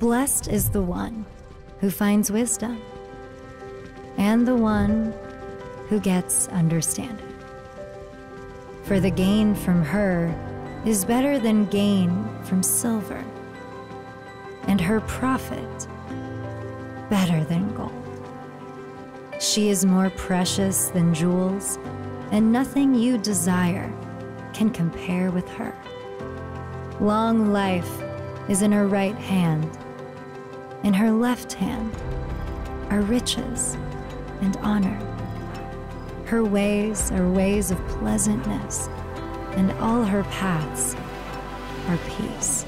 Blessed is the one who finds wisdom and the one who gets understanding. For the gain from her is better than gain from silver, and her profit better than gold. She is more precious than jewels, and nothing you desire can compare with her. Long life is in her right hand, in her left hand are riches and honor. Her ways are ways of pleasantness, and all her paths are peace.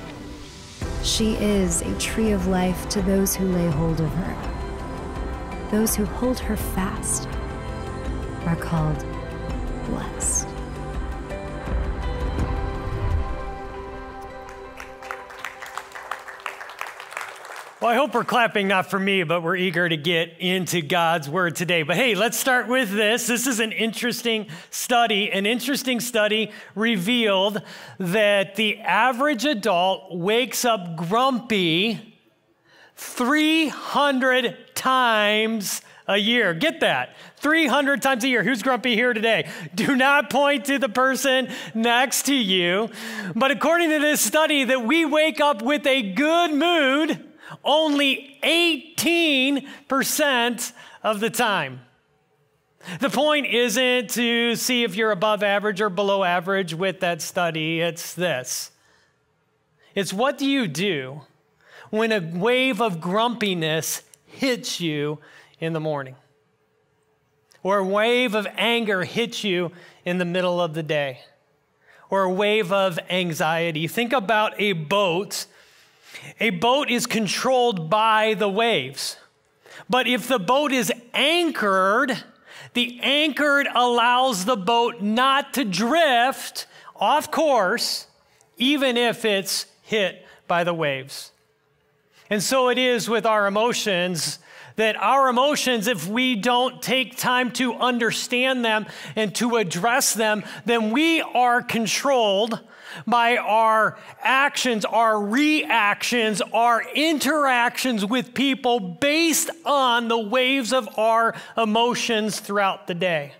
She is a tree of life to those who lay hold of her. Those who hold her fast are called hope we're clapping not for me, but we're eager to get into God's word today. But hey, let's start with this. This is an interesting study. An interesting study revealed that the average adult wakes up grumpy 300 times a year. Get that? 300 times a year. Who's grumpy here today? Do not point to the person next to you. But according to this study, that we wake up with a good mood only 18% of the time. The point isn't to see if you're above average or below average with that study. It's this it's what do you do when a wave of grumpiness hits you in the morning? Or a wave of anger hits you in the middle of the day? Or a wave of anxiety? Think about a boat a boat is controlled by the waves. But if the boat is anchored, the anchored allows the boat not to drift off course, even if it's hit by the waves. And so it is with our emotions that our emotions, if we don't take time to understand them and to address them, then we are controlled by our actions, our reactions, our interactions with people based on the waves of our emotions throughout the day.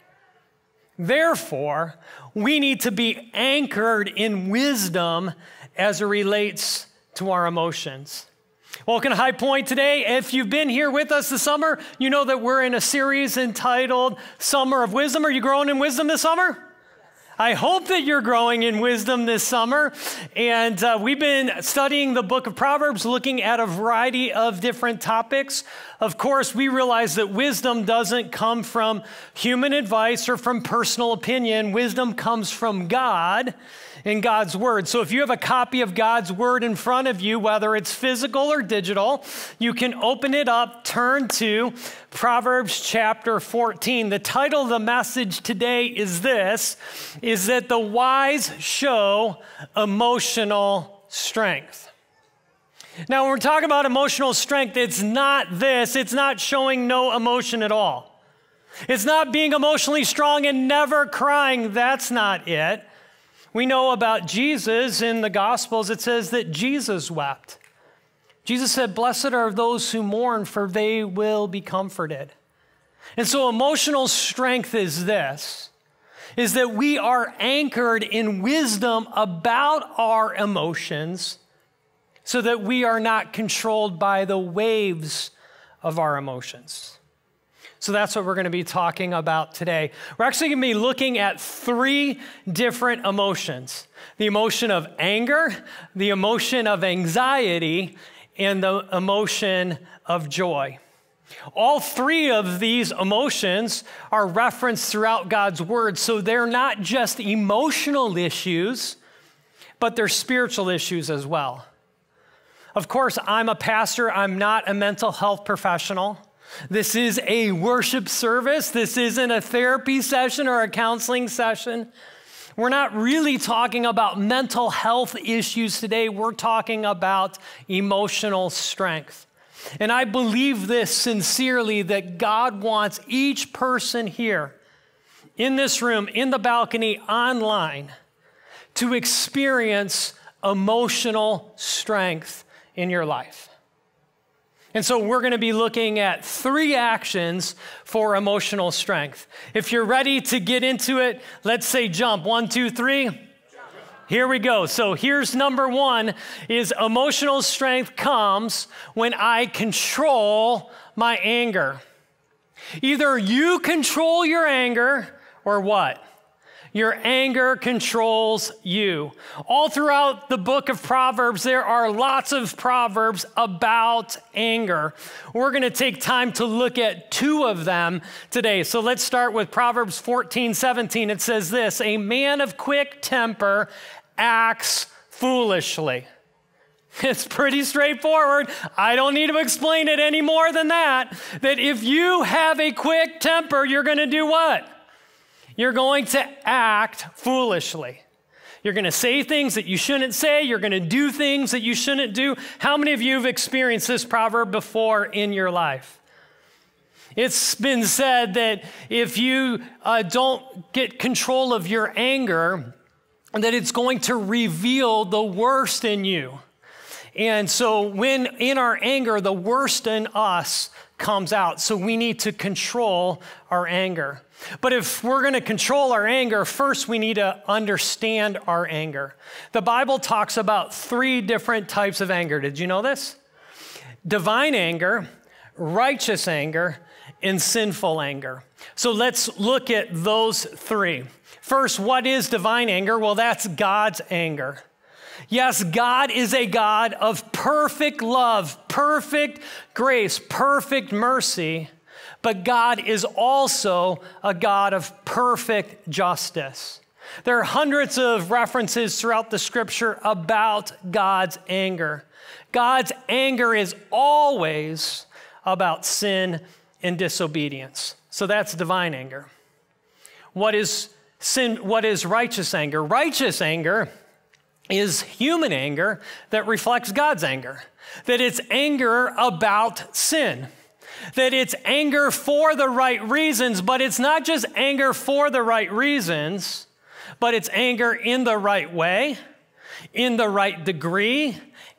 Therefore, we need to be anchored in wisdom as it relates to our emotions. Welcome to Highpoint today. If you've been here with us this summer, you know that we're in a series entitled Summer of Wisdom. Are you growing in wisdom this summer? I hope that you're growing in wisdom this summer. And uh, we've been studying the book of Proverbs, looking at a variety of different topics. Of course, we realize that wisdom doesn't come from human advice or from personal opinion, wisdom comes from God in God's Word. So if you have a copy of God's Word in front of you, whether it's physical or digital, you can open it up, turn to Proverbs chapter 14. The title of the message today is this is that the wise show emotional strength. Now, when we're talking about emotional strength, it's not this, it's not showing no emotion at all. It's not being emotionally strong and never crying. That's not it. We know about Jesus in the Gospels, it says that Jesus wept. Jesus said, Blessed are those who mourn, for they will be comforted. And so, emotional strength is this is that we are anchored in wisdom about our emotions so that we are not controlled by the waves of our emotions. So that's what we're going to be talking about today. We're actually going to be looking at three different emotions the emotion of anger, the emotion of anxiety, and the emotion of joy. All three of these emotions are referenced throughout God's word, so they're not just emotional issues, but they're spiritual issues as well. Of course, I'm a pastor, I'm not a mental health professional. This is a worship service. This isn't a therapy session or a counseling session. We're not really talking about mental health issues today. We're talking about emotional strength. And I believe this sincerely that God wants each person here in this room, in the balcony, online, to experience emotional strength in your life. And so we're going to be looking at three actions for emotional strength. If you're ready to get into it, let's say jump. One, two, three. Here we go. So here's number one is emotional strength comes when I control my anger. Either you control your anger or what? Your anger controls you. All throughout the book of Proverbs, there are lots of proverbs about anger. We're going to take time to look at two of them today. So let's start with Proverbs 14 17. It says this A man of quick temper acts foolishly. It's pretty straightforward. I don't need to explain it any more than that. That if you have a quick temper, you're going to do what? You're going to act foolishly. You're going to say things that you shouldn't say. You're going to do things that you shouldn't do. How many of you have experienced this proverb before in your life? It's been said that if you uh, don't get control of your anger, that it's going to reveal the worst in you. And so, when in our anger, the worst in us comes out. So, we need to control our anger. But if we're going to control our anger, first we need to understand our anger. The Bible talks about three different types of anger. Did you know this? Divine anger, righteous anger, and sinful anger. So let's look at those three. First, what is divine anger? Well, that's God's anger. Yes, God is a God of perfect love, perfect grace, perfect mercy but God is also a God of perfect justice. There are hundreds of references throughout the scripture about God's anger. God's anger is always about sin and disobedience. So that's divine anger. What is sin what is righteous anger? Righteous anger is human anger that reflects God's anger. That it's anger about sin that it's anger for the right reasons, but it's not just anger for the right reasons, but it's anger in the right way, in the right degree,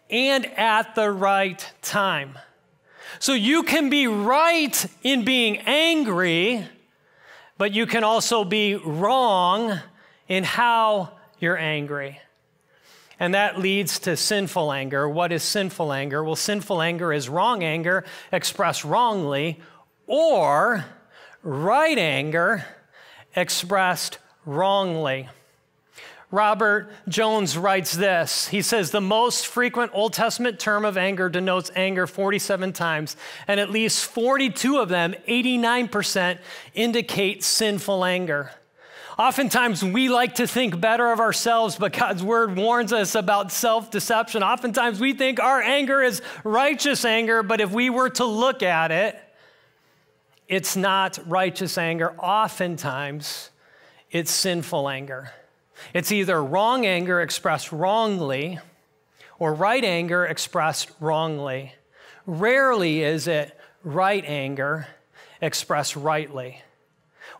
and at the right time. So you can be right in being angry, but you can also be wrong in how you're angry. And that leads to sinful anger. What is sinful anger? Well, sinful anger is wrong anger expressed wrongly, or right anger expressed wrongly. Robert Jones writes this. He says, The most frequent Old Testament term of anger denotes anger 47 times, and at least 42 of them, 89%, indicate sinful anger. Oftentimes, we like to think better of ourselves, but God's word warns us about self deception. Oftentimes, we think our anger is righteous anger, but if we were to look at it, it's not righteous anger. Oftentimes, it's sinful anger. It's either wrong anger expressed wrongly or right anger expressed wrongly. Rarely is it right anger expressed rightly.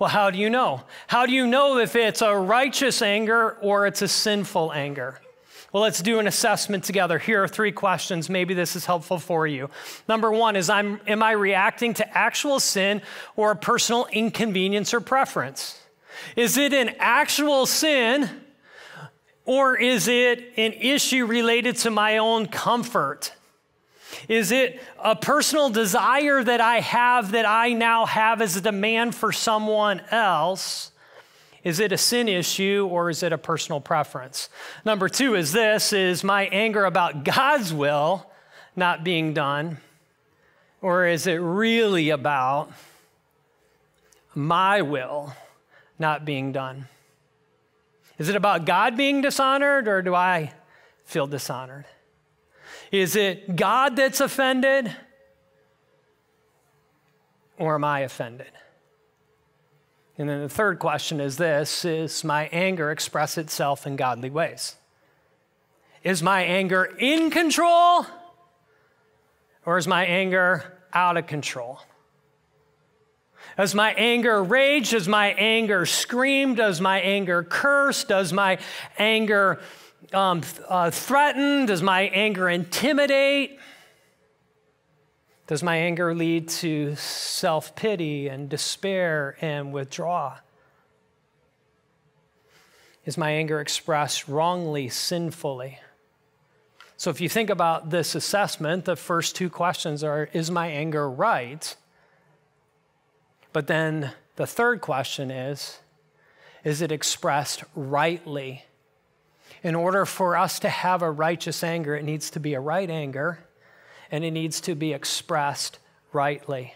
Well, how do you know? How do you know if it's a righteous anger or it's a sinful anger? Well, let's do an assessment together. Here are three questions. Maybe this is helpful for you. Number one is I'm, Am I reacting to actual sin or a personal inconvenience or preference? Is it an actual sin or is it an issue related to my own comfort? Is it a personal desire that I have that I now have as a demand for someone else? Is it a sin issue or is it a personal preference? Number two is this is my anger about God's will not being done? Or is it really about my will not being done? Is it about God being dishonored or do I feel dishonored? Is it God that's offended? Or am I offended? And then the third question is this Is my anger express itself in godly ways? Is my anger in control? Or is my anger out of control? Does my anger rage? Does my anger scream? Does my anger curse? Does my anger um, uh, threaten? Does my anger intimidate? Does my anger lead to self pity and despair and withdraw? Is my anger expressed wrongly, sinfully? So, if you think about this assessment, the first two questions are Is my anger right? But then the third question is Is it expressed rightly? In order for us to have a righteous anger, it needs to be a right anger and it needs to be expressed rightly.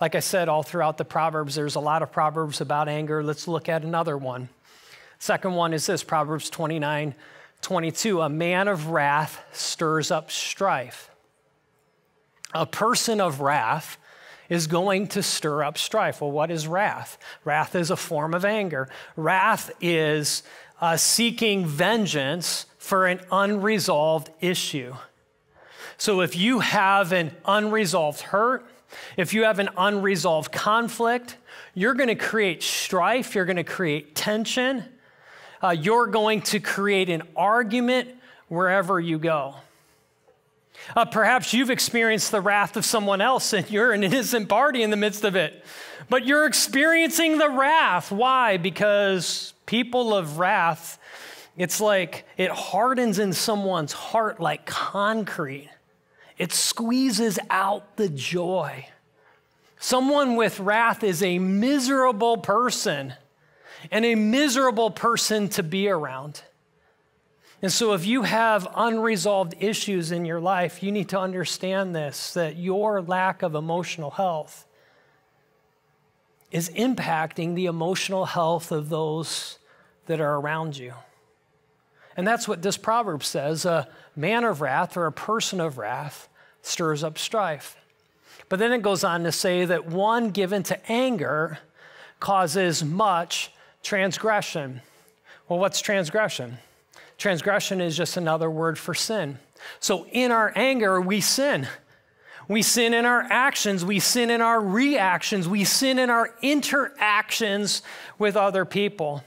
Like I said, all throughout the Proverbs, there's a lot of Proverbs about anger. Let's look at another one. Second one is this Proverbs 29 22. A man of wrath stirs up strife. A person of wrath is going to stir up strife. Well, what is wrath? Wrath is a form of anger. Wrath is uh, seeking vengeance for an unresolved issue. So if you have an unresolved hurt, if you have an unresolved conflict, you're going to create strife, you're going to create tension, uh, you're going to create an argument wherever you go. Uh, perhaps you've experienced the wrath of someone else and you're an innocent party in the midst of it. But you're experiencing the wrath. Why? Because people of wrath, it's like it hardens in someone's heart like concrete. It squeezes out the joy. Someone with wrath is a miserable person and a miserable person to be around. And so, if you have unresolved issues in your life, you need to understand this that your lack of emotional health is impacting the emotional health of those that are around you. And that's what this proverb says a man of wrath or a person of wrath stirs up strife. But then it goes on to say that one given to anger causes much transgression. Well, what's transgression? Transgression is just another word for sin. So in our anger, we sin. We sin in our actions, we sin in our reactions, we sin in our interactions with other people.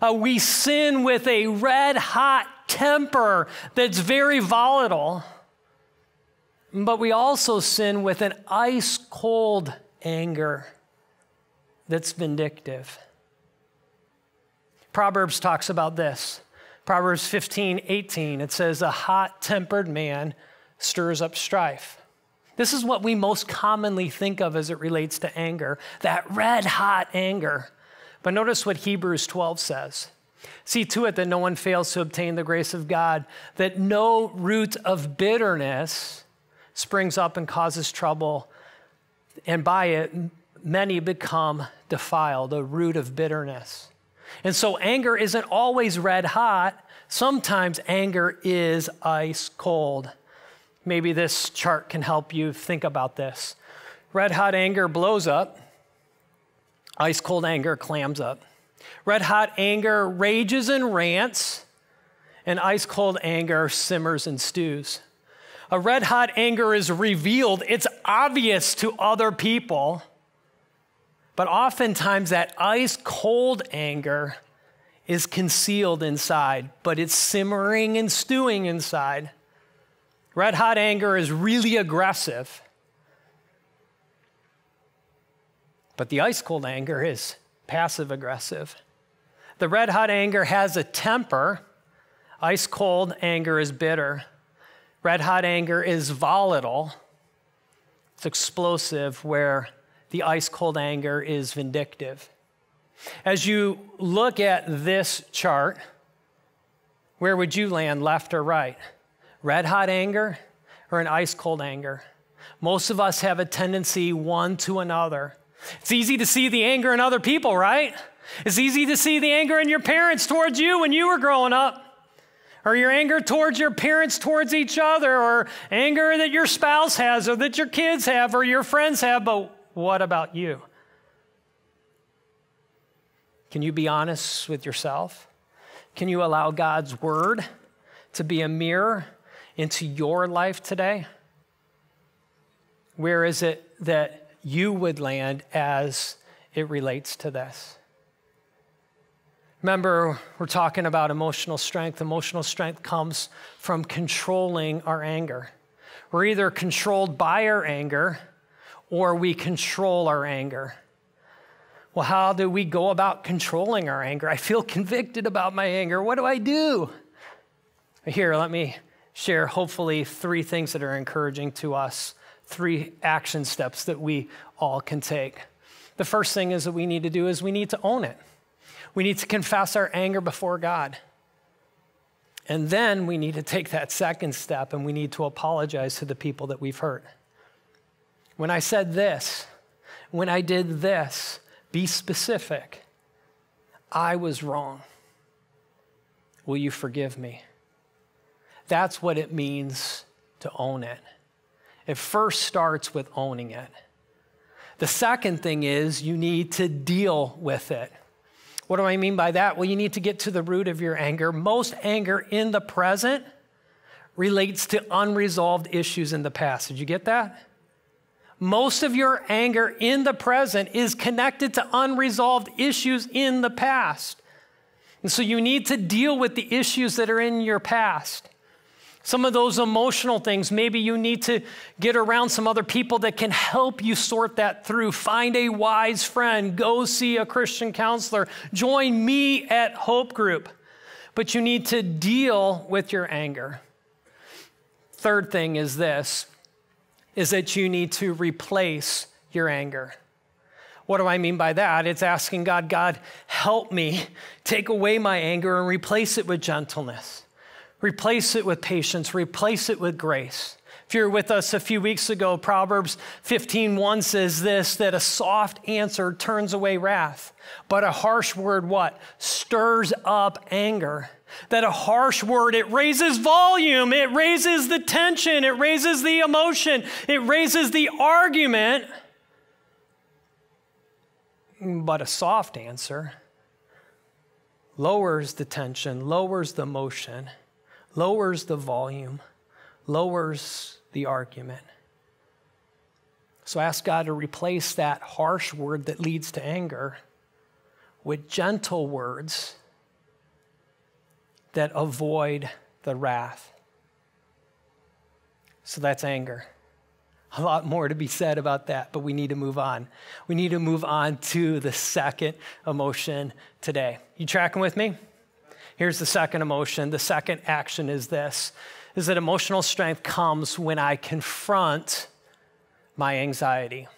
Uh, we sin with a red hot temper that's very volatile. But we also sin with an ice cold anger that's vindictive. Proverbs talks about this. Proverbs 15, 18, it says, A hot tempered man stirs up strife. This is what we most commonly think of as it relates to anger, that red hot anger. But notice what Hebrews 12 says. See to it that no one fails to obtain the grace of God, that no root of bitterness springs up and causes trouble, and by it, many become defiled, a root of bitterness. And so anger isn't always red hot. Sometimes anger is ice cold. Maybe this chart can help you think about this. Red hot anger blows up, ice cold anger clams up. Red hot anger rages and rants, and ice cold anger simmers and stews. A red hot anger is revealed, it's obvious to other people, but oftentimes that ice cold anger is concealed inside, but it's simmering and stewing inside. Red hot anger is really aggressive. But the ice cold anger is passive aggressive. The red hot anger has a temper, ice cold anger is bitter. Red hot anger is volatile, it's explosive, where the ice cold anger is vindictive. As you look at this chart, where would you land, left or right? Red hot anger or an ice cold anger. Most of us have a tendency one to another. It's easy to see the anger in other people, right? It's easy to see the anger in your parents towards you when you were growing up, or your anger towards your parents towards each other, or anger that your spouse has, or that your kids have, or your friends have. But what about you? Can you be honest with yourself? Can you allow God's word to be a mirror into your life today? Where is it that you would land as it relates to this? Remember, we're talking about emotional strength. Emotional strength comes from controlling our anger. We're either controlled by our anger or we control our anger. Well, how do we go about controlling our anger? I feel convicted about my anger. What do I do? Here, let me share hopefully three things that are encouraging to us, three action steps that we all can take. The first thing is that we need to do is we need to own it. We need to confess our anger before God. And then we need to take that second step and we need to apologize to the people that we've hurt. When I said this, when I did this, be specific. I was wrong. Will you forgive me? That's what it means to own it. It first starts with owning it. The second thing is you need to deal with it. What do I mean by that? Well, you need to get to the root of your anger. Most anger in the present relates to unresolved issues in the past. Did you get that? Most of your anger in the present is connected to unresolved issues in the past. And so you need to deal with the issues that are in your past. Some of those emotional things, maybe you need to get around some other people that can help you sort that through. Find a wise friend, go see a Christian counselor, join me at Hope Group. But you need to deal with your anger. Third thing is this is that you need to replace your anger. What do I mean by that? It's asking God, God, help me take away my anger and replace it with gentleness, replace it with patience, replace it with grace. If you're with us a few weeks ago, Proverbs 15:1 says this that a soft answer turns away wrath, but a harsh word what? stirs up anger that a harsh word it raises volume it raises the tension it raises the emotion it raises the argument but a soft answer lowers the tension lowers the motion lowers the volume lowers the argument so ask god to replace that harsh word that leads to anger with gentle words that avoid the wrath. So that's anger. A lot more to be said about that, but we need to move on. We need to move on to the second emotion today. You tracking with me? Here's the second emotion. The second action is this is that emotional strength comes when I confront my anxiety.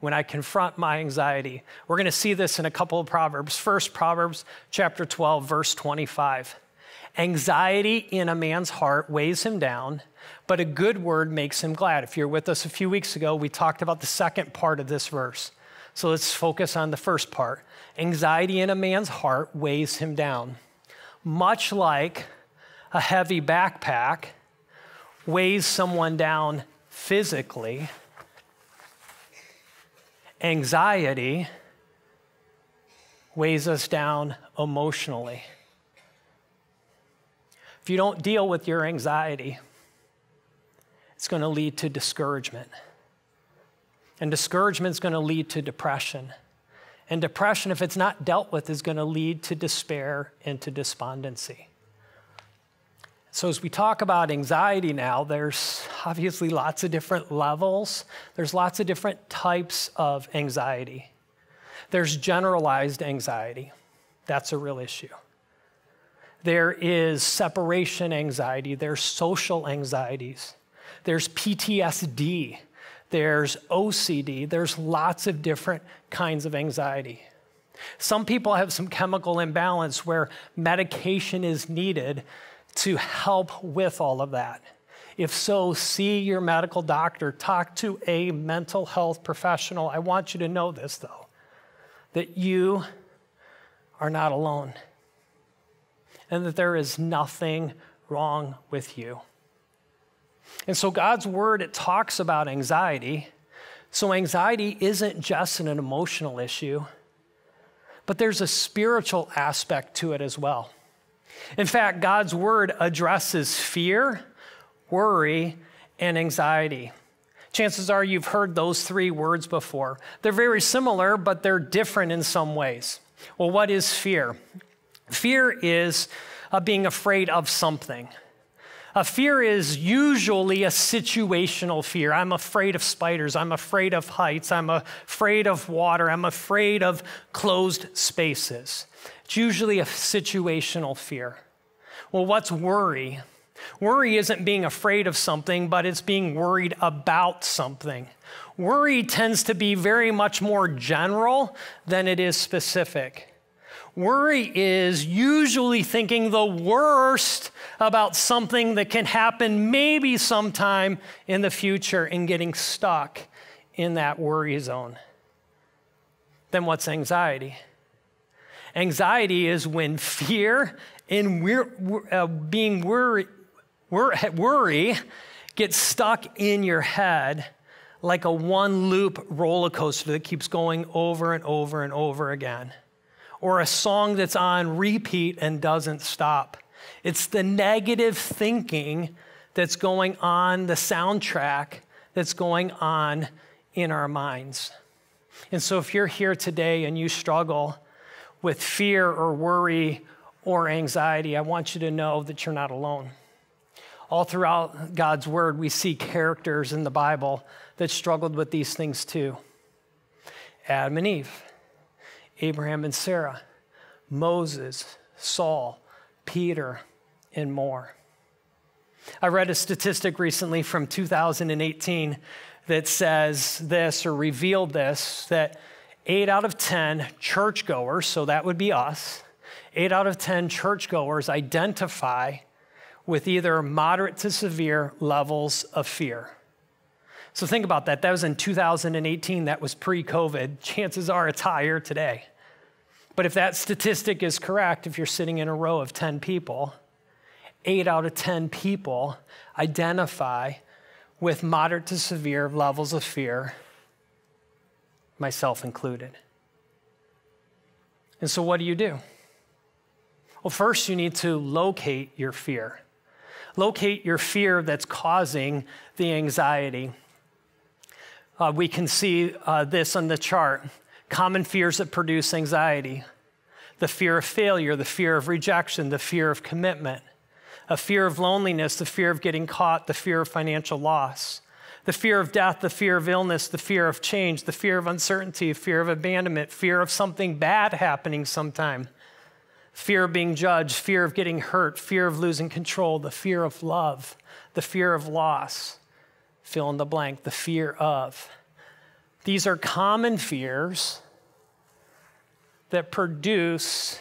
When I confront my anxiety. We're going to see this in a couple of proverbs. First Proverbs chapter 12 verse 25. Anxiety in a man's heart weighs him down, but a good word makes him glad. If you're with us a few weeks ago, we talked about the second part of this verse. So let's focus on the first part. Anxiety in a man's heart weighs him down. Much like a heavy backpack weighs someone down physically, anxiety weighs us down emotionally. If you don't deal with your anxiety, it's going to lead to discouragement. And discouragement is going to lead to depression. And depression, if it's not dealt with, is going to lead to despair and to despondency. So, as we talk about anxiety now, there's obviously lots of different levels, there's lots of different types of anxiety. There's generalized anxiety, that's a real issue. There is separation anxiety, there's social anxieties, there's PTSD, there's OCD, there's lots of different kinds of anxiety. Some people have some chemical imbalance where medication is needed to help with all of that. If so, see your medical doctor, talk to a mental health professional. I want you to know this, though, that you are not alone and that there is nothing wrong with you. And so God's word, it talks about anxiety. So anxiety isn't just an emotional issue, but there's a spiritual aspect to it as well. In fact, God's word addresses fear, worry, and anxiety. Chances are you've heard those three words before. They're very similar, but they're different in some ways. Well, what is fear? Fear is uh, being afraid of something. A fear is usually a situational fear. I'm afraid of spiders. I'm afraid of heights. I'm afraid of water. I'm afraid of closed spaces. It's usually a situational fear. Well, what's worry? Worry isn't being afraid of something, but it's being worried about something. Worry tends to be very much more general than it is specific. Worry is usually thinking the worst about something that can happen maybe sometime in the future and getting stuck in that worry zone. Then what's anxiety? Anxiety is when fear and uh, being worry, worry gets stuck in your head like a one loop roller coaster that keeps going over and over and over again or a song that's on repeat and doesn't stop. It's the negative thinking that's going on, the soundtrack that's going on in our minds. And so, if you're here today and you struggle with fear or worry or anxiety, I want you to know that you're not alone. All throughout God's Word, we see characters in the Bible that struggled with these things too Adam and Eve. Abraham and Sarah, Moses, Saul, Peter, and more. I read a statistic recently from 2018 that says this or revealed this that eight out of 10 churchgoers, so that would be us, eight out of 10 churchgoers identify with either moderate to severe levels of fear. So think about that. That was in 2018. That was pre COVID. Chances are it's higher today. But if that statistic is correct, if you're sitting in a row of 10 people, eight out of 10 people identify with moderate to severe levels of fear, myself included. And so, what do you do? Well, first, you need to locate your fear. Locate your fear that's causing the anxiety. Uh, we can see uh, this on the chart common fears that produce anxiety the fear of failure, the fear of rejection, the fear of commitment, a fear of loneliness, the fear of getting caught, the fear of financial loss, the fear of death, the fear of illness, the fear of change, the fear of uncertainty, fear of abandonment, fear of something bad happening sometime, fear of being judged, fear of getting hurt, fear of losing control, the fear of love, the fear of loss fill in the blank, the fear of. These are common fears that produce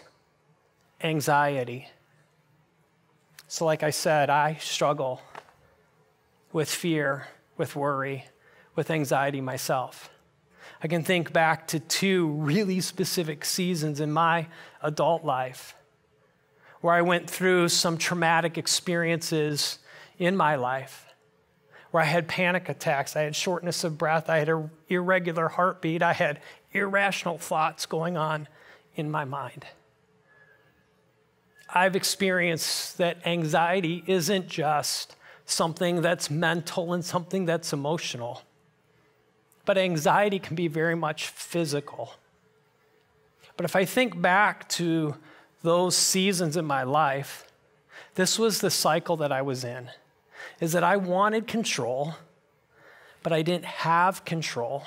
anxiety. So, like I said, I struggle with fear, with worry, with anxiety myself. I can think back to two really specific seasons in my adult life where I went through some traumatic experiences in my life where I had panic attacks, I had shortness of breath, I had an irregular heartbeat, I had irrational thoughts going on in my mind. I've experienced that anxiety isn't just something that's mental and something that's emotional, but anxiety can be very much physical. But if I think back to those seasons in my life, this was the cycle that I was in is that I wanted control, but I didn't have control.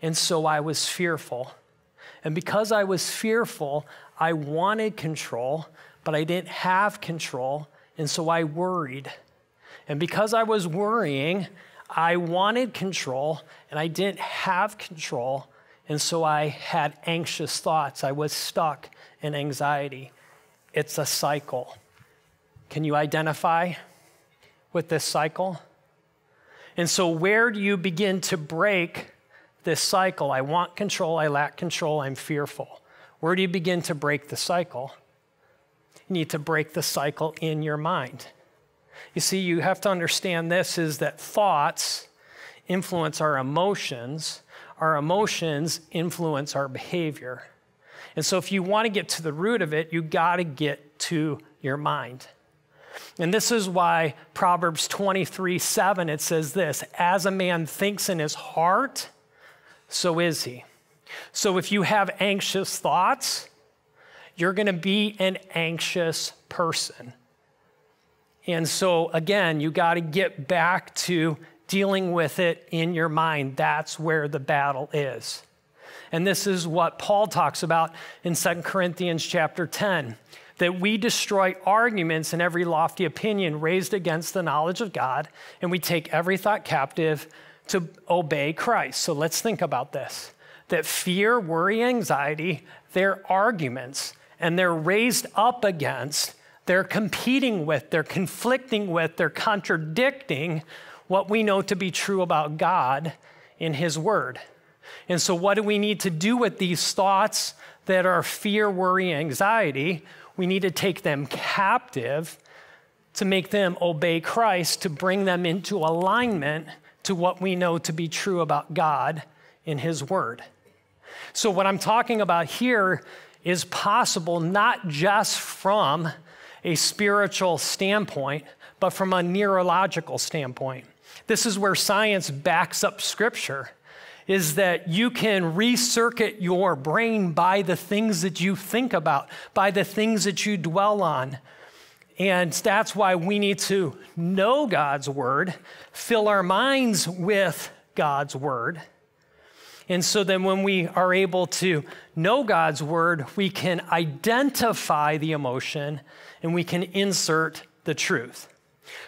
And so I was fearful. And because I was fearful, I wanted control, but I didn't have control. And so I worried. And because I was worrying, I wanted control, and I didn't have control. And so I had anxious thoughts. I was stuck in anxiety. It's a cycle. Can you identify with this cycle? And so, where do you begin to break this cycle? I want control, I lack control, I'm fearful. Where do you begin to break the cycle? You need to break the cycle in your mind. You see, you have to understand this is that thoughts influence our emotions, our emotions influence our behavior. And so, if you want to get to the root of it, you got to get to your mind. And this is why Proverbs 23 7, it says this As a man thinks in his heart, so is he. So if you have anxious thoughts, you're going to be an anxious person. And so, again, you got to get back to dealing with it in your mind. That's where the battle is. And this is what Paul talks about in 2 Corinthians chapter 10 that we destroy arguments and every lofty opinion raised against the knowledge of God, and we take every thought captive to obey Christ. So let's think about this that fear, worry, anxiety, they're arguments, and they're raised up against, they're competing with, they're conflicting with, they're contradicting what we know to be true about God in His Word. And so, what do we need to do with these thoughts that are fear, worry, anxiety? We need to take them captive to make them obey Christ, to bring them into alignment to what we know to be true about God in His Word. So, what I'm talking about here is possible not just from a spiritual standpoint, but from a neurological standpoint. This is where science backs up Scripture. Is that you can recircuit your brain by the things that you think about, by the things that you dwell on. And that's why we need to know God's word, fill our minds with God's word. And so then, when we are able to know God's word, we can identify the emotion and we can insert the truth.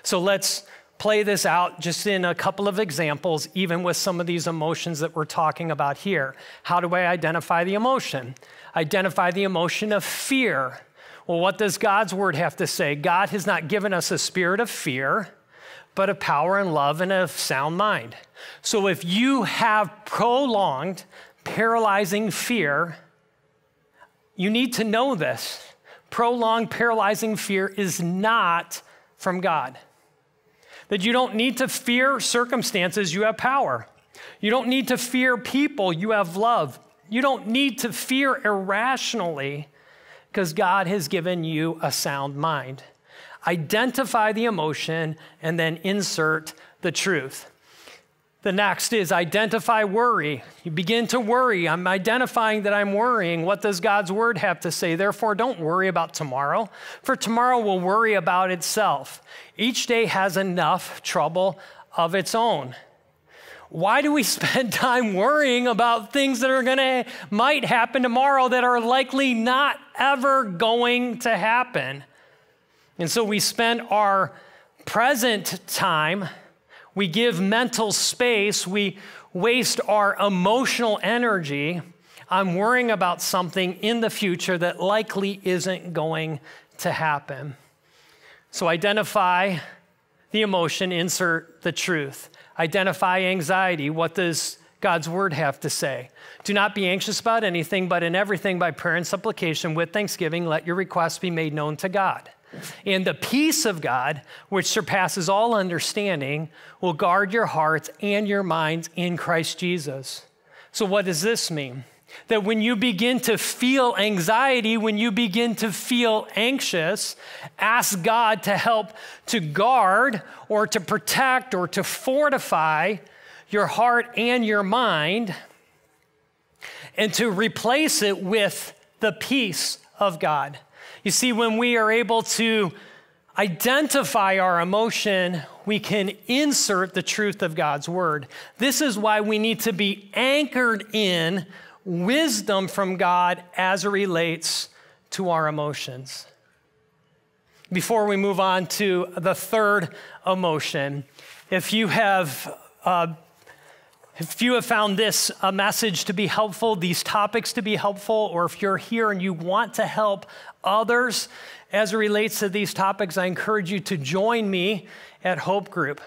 So let's play this out just in a couple of examples, even with some of these emotions that we're talking about here. How do I identify the emotion? Identify the emotion of fear. Well, what does God's word have to say? God has not given us a spirit of fear, but of power and love and a sound mind. So if you have prolonged, paralyzing fear, you need to know this. Prolonged, paralyzing fear is not from God. That you don't need to fear circumstances, you have power. You don't need to fear people, you have love. You don't need to fear irrationally because God has given you a sound mind. Identify the emotion and then insert the truth. The next is identify worry. You begin to worry. I'm identifying that I'm worrying. What does God's word have to say? Therefore, don't worry about tomorrow, for tomorrow will worry about itself. Each day has enough trouble of its own. Why do we spend time worrying about things that are going to might happen tomorrow that are likely not ever going to happen? And so we spend our present time we give mental space, we waste our emotional energy on worrying about something in the future that likely isn't going to happen. So identify the emotion, insert the truth. Identify anxiety. What does God's word have to say? Do not be anxious about anything, but in everything by prayer and supplication with thanksgiving, let your requests be made known to God. And the peace of God, which surpasses all understanding, will guard your hearts and your minds in Christ Jesus. So, what does this mean? That when you begin to feel anxiety, when you begin to feel anxious, ask God to help to guard or to protect or to fortify your heart and your mind and to replace it with the peace of God. You see, when we are able to identify our emotion, we can insert the truth of God's word. This is why we need to be anchored in wisdom from God as it relates to our emotions. Before we move on to the third emotion, if you have uh, if you have found this a message to be helpful, these topics to be helpful, or if you're here and you want to help others as it relates to these topics, I encourage you to join me at Hope Group.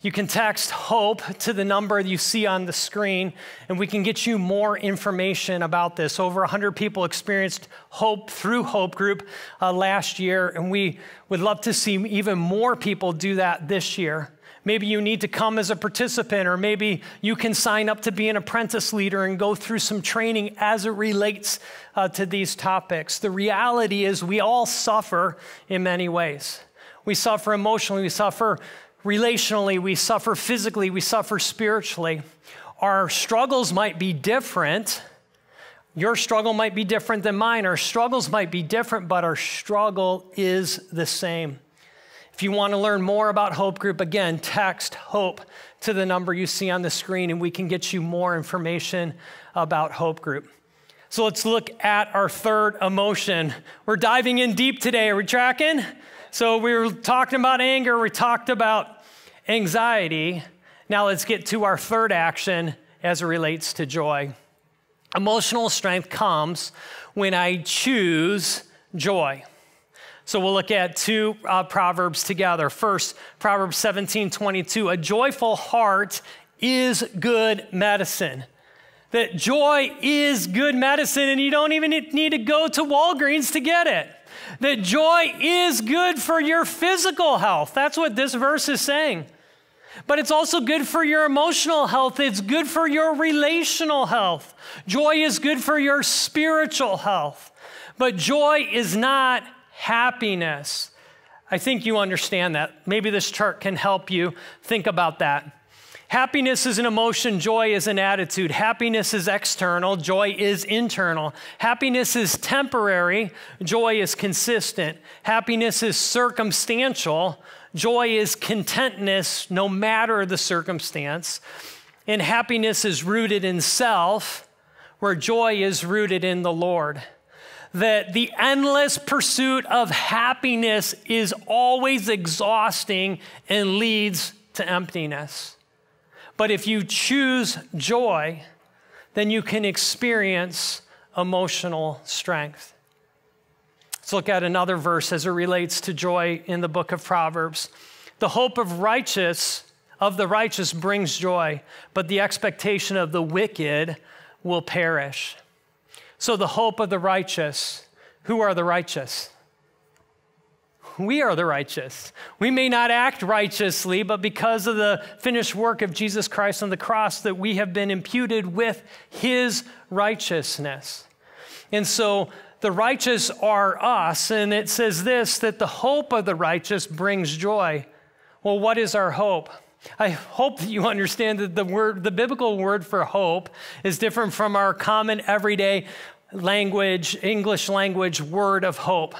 You can text HOPE to the number you see on the screen, and we can get you more information about this. Over 100 people experienced HOPE through Hope Group uh, last year, and we would love to see even more people do that this year. Maybe you need to come as a participant, or maybe you can sign up to be an apprentice leader and go through some training as it relates uh, to these topics. The reality is, we all suffer in many ways. We suffer emotionally, we suffer relationally, we suffer physically, we suffer spiritually. Our struggles might be different. Your struggle might be different than mine. Our struggles might be different, but our struggle is the same. If you want to learn more about Hope Group, again, text HOPE to the number you see on the screen, and we can get you more information about Hope Group. So let's look at our third emotion. We're diving in deep today. Are we tracking? So we were talking about anger, we talked about anxiety. Now let's get to our third action as it relates to joy. Emotional strength comes when I choose joy. So we'll look at two uh, proverbs together. First, Proverbs 17 22. A joyful heart is good medicine. That joy is good medicine, and you don't even need to go to Walgreens to get it. That joy is good for your physical health. That's what this verse is saying. But it's also good for your emotional health. It's good for your relational health. Joy is good for your spiritual health. But joy is not happiness. I think you understand that. Maybe this chart can help you think about that. Happiness is an emotion, joy is an attitude. Happiness is external, joy is internal. Happiness is temporary, joy is consistent. Happiness is circumstantial, joy is contentness no matter the circumstance. And happiness is rooted in self, where joy is rooted in the Lord that the endless pursuit of happiness is always exhausting and leads to emptiness. But if you choose joy, then you can experience emotional strength. Let's look at another verse as it relates to joy in the book of Proverbs. The hope of righteous of the righteous brings joy, but the expectation of the wicked will perish. So, the hope of the righteous. Who are the righteous? We are the righteous. We may not act righteously, but because of the finished work of Jesus Christ on the cross, that we have been imputed with his righteousness. And so the righteous are us, and it says this that the hope of the righteous brings joy. Well, what is our hope? I hope that you understand that the word, the biblical word for hope is different from our common everyday language, English language word of hope.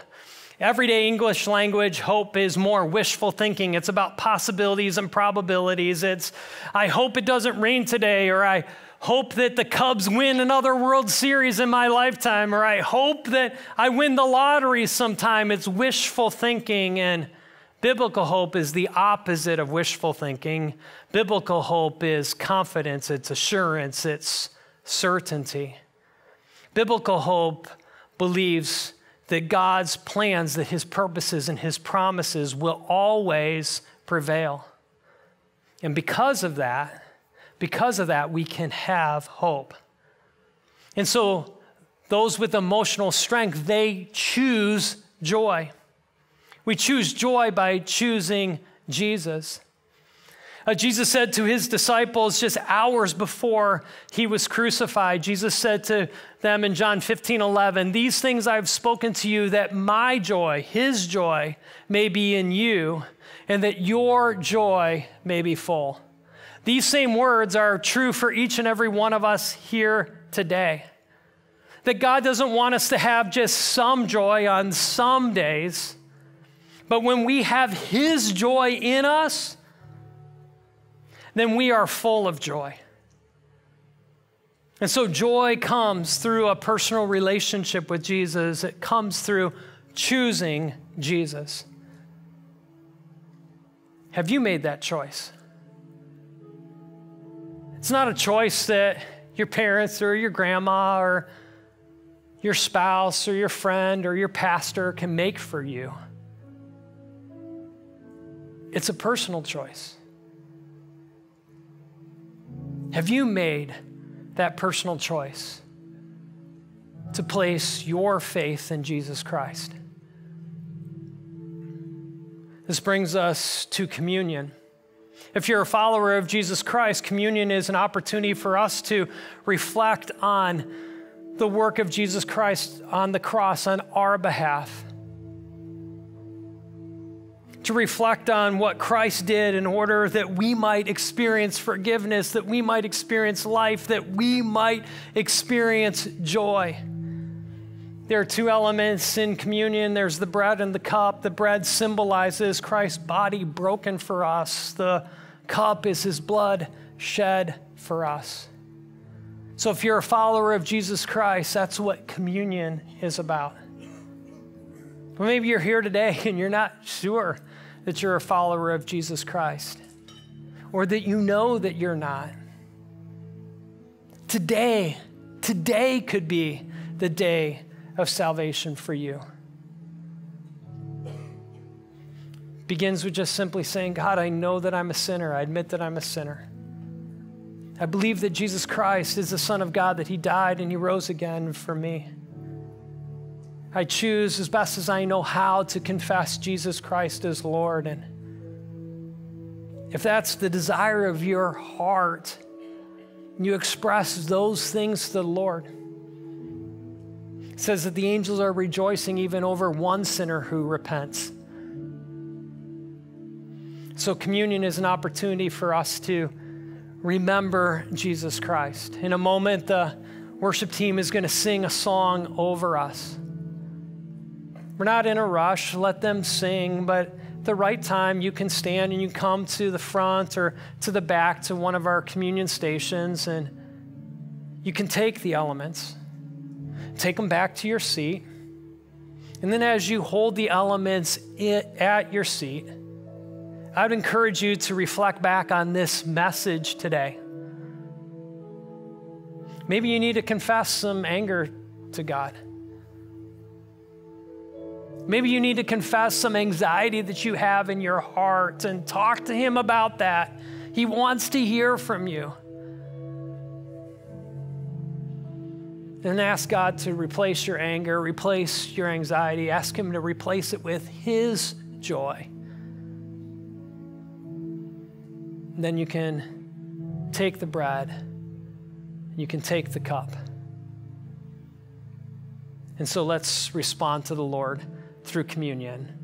Everyday English language hope is more wishful thinking. It's about possibilities and probabilities. It's, I hope it doesn't rain today, or I hope that the Cubs win another World Series in my lifetime, or I hope that I win the lottery sometime. It's wishful thinking. And biblical hope is the opposite of wishful thinking. Biblical hope is confidence, it's assurance, it's certainty. Biblical hope believes that God's plans, that his purposes and his promises will always prevail. And because of that, because of that, we can have hope. And so, those with emotional strength, they choose joy. We choose joy by choosing Jesus. Uh, Jesus said to his disciples just hours before he was crucified, Jesus said to them in John 15 11, These things I've spoken to you that my joy, his joy, may be in you, and that your joy may be full. These same words are true for each and every one of us here today. That God doesn't want us to have just some joy on some days, but when we have his joy in us, then we are full of joy. And so joy comes through a personal relationship with Jesus, it comes through choosing Jesus. Have you made that choice? It's not a choice that your parents or your grandma or your spouse or your friend or your pastor can make for you. It's a personal choice. Have you made that personal choice to place your faith in Jesus Christ? This brings us to communion. If you're a follower of Jesus Christ, communion is an opportunity for us to reflect on the work of Jesus Christ on the cross on our behalf to reflect on what Christ did in order that we might experience forgiveness, that we might experience life, that we might experience joy. There are two elements in communion there's the bread and the cup. The bread symbolizes Christ's body broken for us, the cup is his blood shed for us. So, if you're a follower of Jesus Christ, that's what communion is about. But maybe you're here today and you're not sure that you're a follower of Jesus Christ, or that you know that you're not. Today, today could be the day of salvation for you. Begins with just simply saying, God, I know that I'm a sinner. I admit that I'm a sinner. I believe that Jesus Christ is the Son of God, that He died and He rose again for me. I choose as best as I know how to confess Jesus Christ as Lord. And if that's the desire of your heart, you express those things to the Lord. It says that the angels are rejoicing even over one sinner who repents. So, communion is an opportunity for us to remember Jesus Christ. In a moment, the worship team is going to sing a song over us. We're not in a rush, let them sing, but at the right time, you can stand and you come to the front or to the back to one of our communion stations and you can take the elements, take them back to your seat. And then, as you hold the elements at your seat, I would encourage you to reflect back on this message today. Maybe you need to confess some anger to God. Maybe you need to confess some anxiety that you have in your heart and talk to Him about that. He wants to hear from you. And ask God to replace your anger, replace your anxiety, ask Him to replace it with His joy. then you can take the bread, you can take the cup. And so let's respond to the Lord through communion.